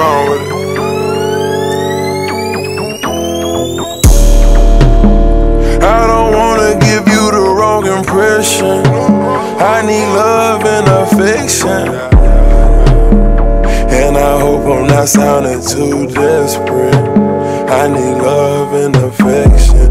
wrong with it. I don't wanna give you the wrong impression. I need love and affection. And I hope I'm not sounding too desperate. I need love and affection.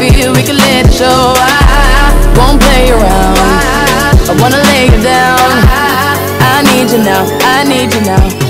feel, we can let it show. I won't play around. I wanna lay you down. I need you now. I need you now.